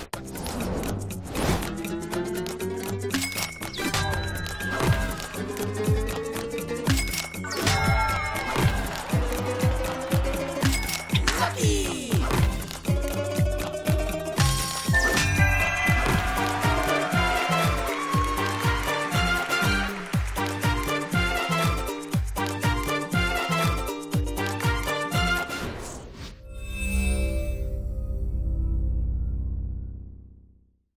Let's go.